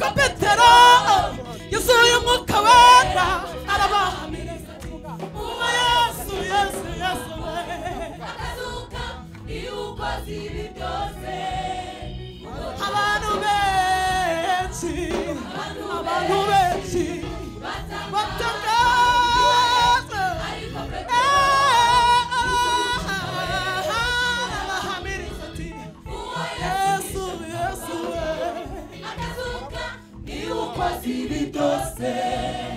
ariko petero yuzuye umwuka wera basili tose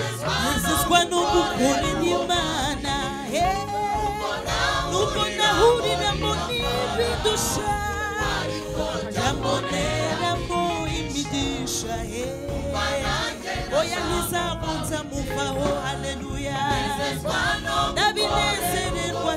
This is when ukukuli huri na munibi dusha Jambo nera mo imidisha Oya nisa kunza mufaho hallelujah Nabi nesere kwa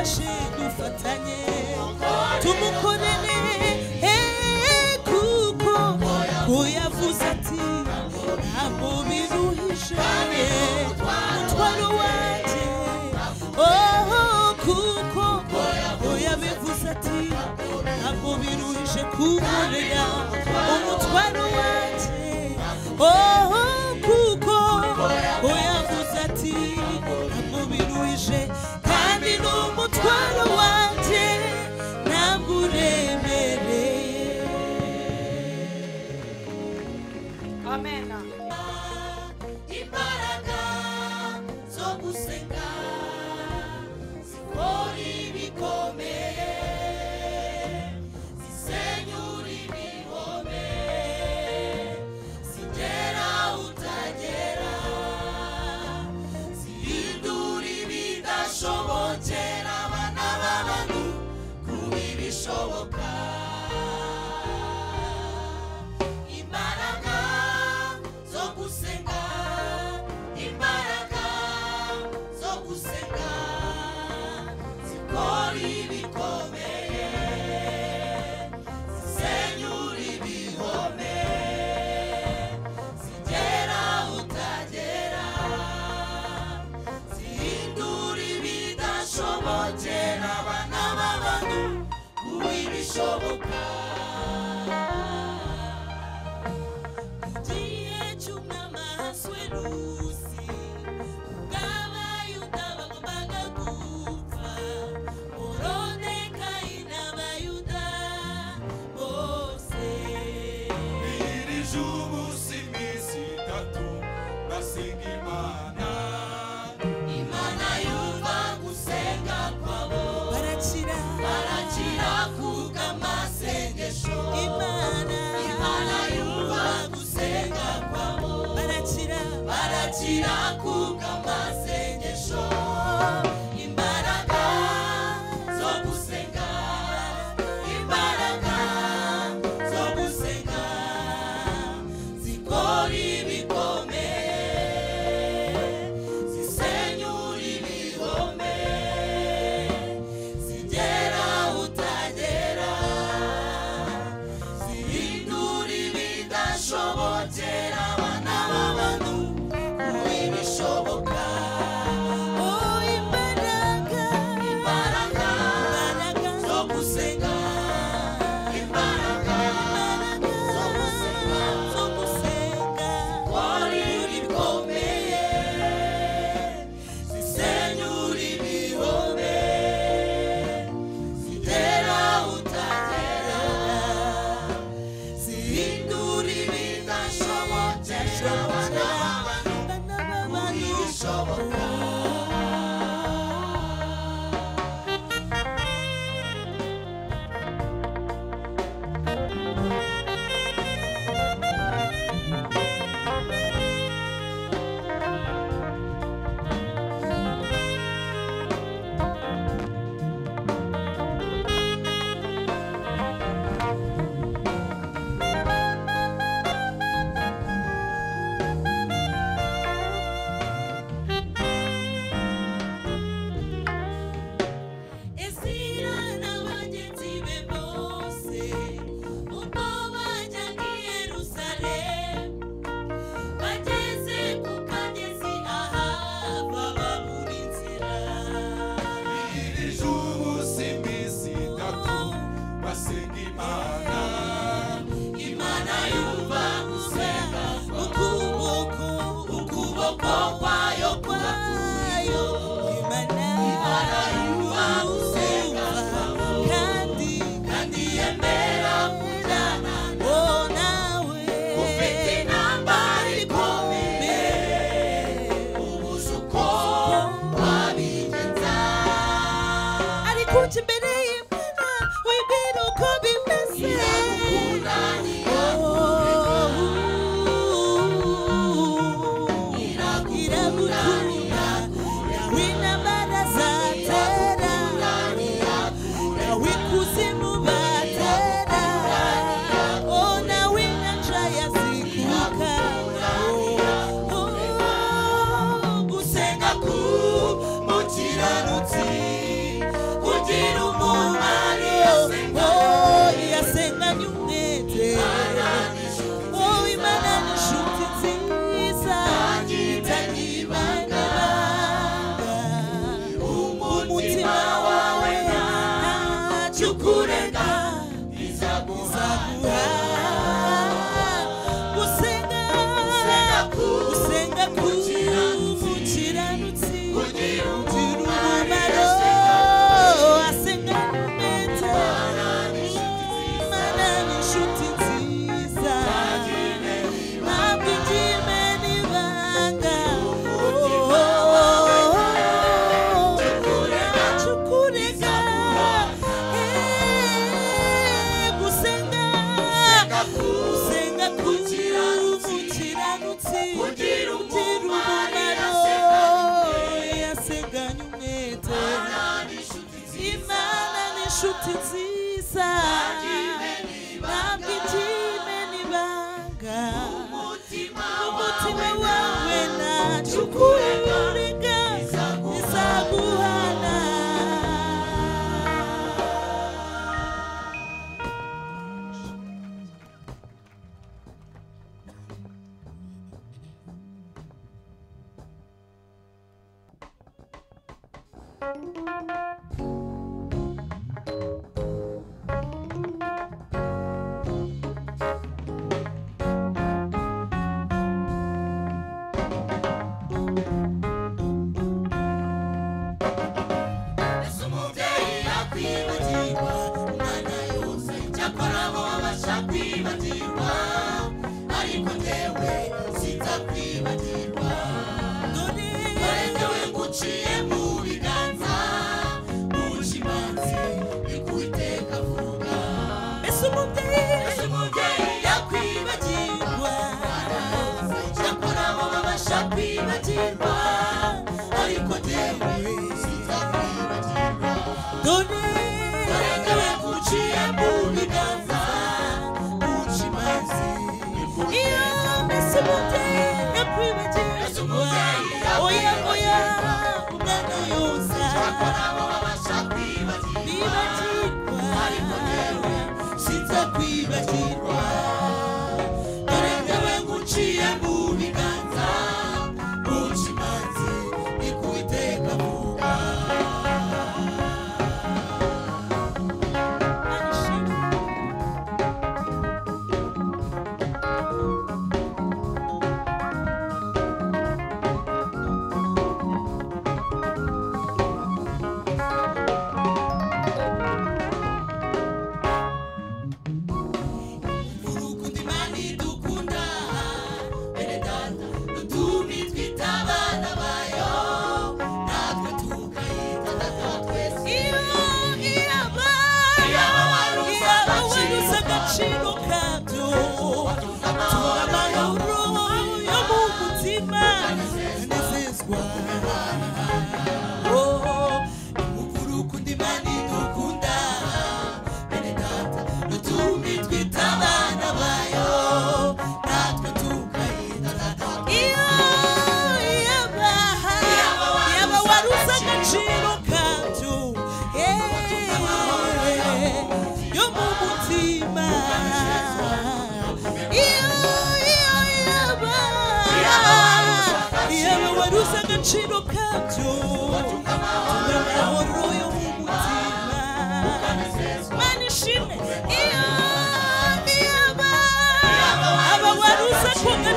tumufashe dufatanye tumukorere eh, kuko uyavuze ati ntabwo biruhishe umutwaro wanjye. Oh, kuko uyabivuze ati ntabwo biruhishe kunkorera umutwaro wanjye. Oh, basenga ntacyo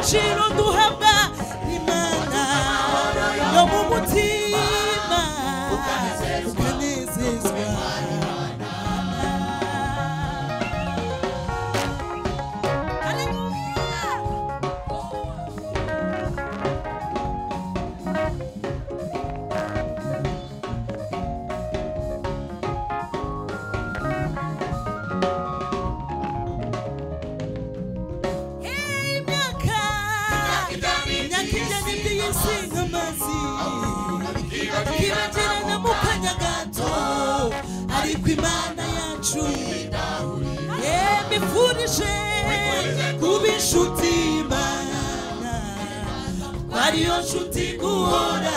tiro do revólver. ku imana yacu yemifurije eh, kuba inshuti imana ariyo nshuti guhora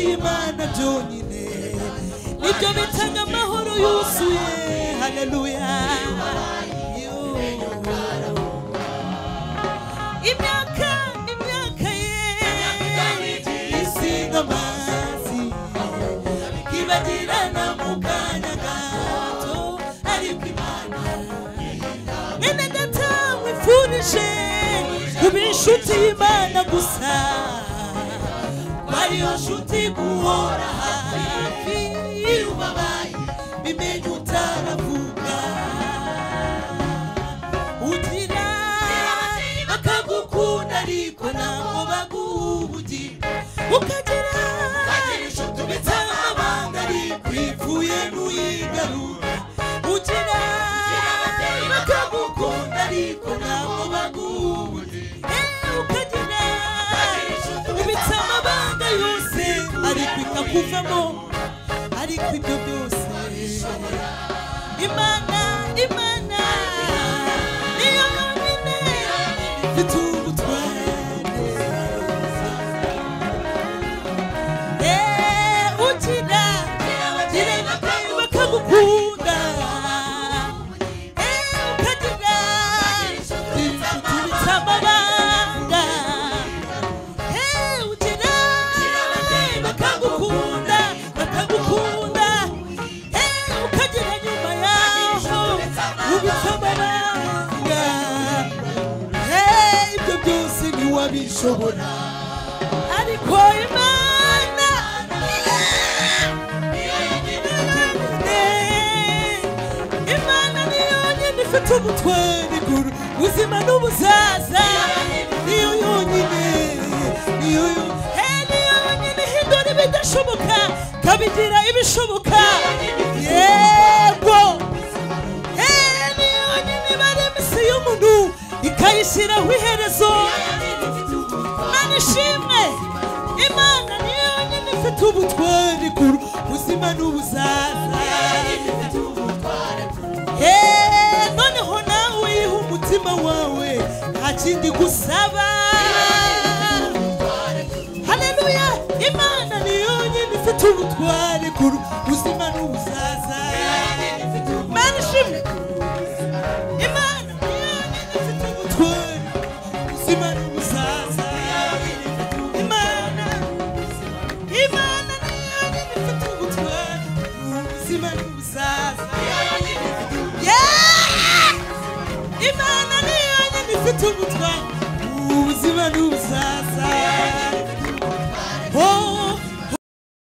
y'imana byonyine ni byo bitanga amahoro yuzuye. Haleluya imyaka imyaka ye. Isi nk'amazi ibagirana mu kanya gato. Ariko imana mwene data wifurije. Kuba inshuti y'imana gusa. walioshutibu kuora haifi irubabai bimenye utaravuga ugira bakagukunda ariko ntabwo baguhubugira kuvamo ari kwibyo byose sobola ariko imana imana niyo nyine ifite umutwe n'iguru ubuzima n'ubuzaza. Niyo yonyine. Niyo niyo yonyine. Ihindura ibidashoboka. Kabigira ibishoboka. Yego. Niyo nyine ibara iminsi y'umuntu. Ikayishyiraho iherezo. Ishimwe imana niyo yonyine ifite ubutware guru ubuzima n'ubuzaza. Eh, noneho nawe yiha umutima wawe. Nta kindi gusaba. Haleluya. Imana ni yonyine ifite ubutware ku buzima n'ubusaza imana ni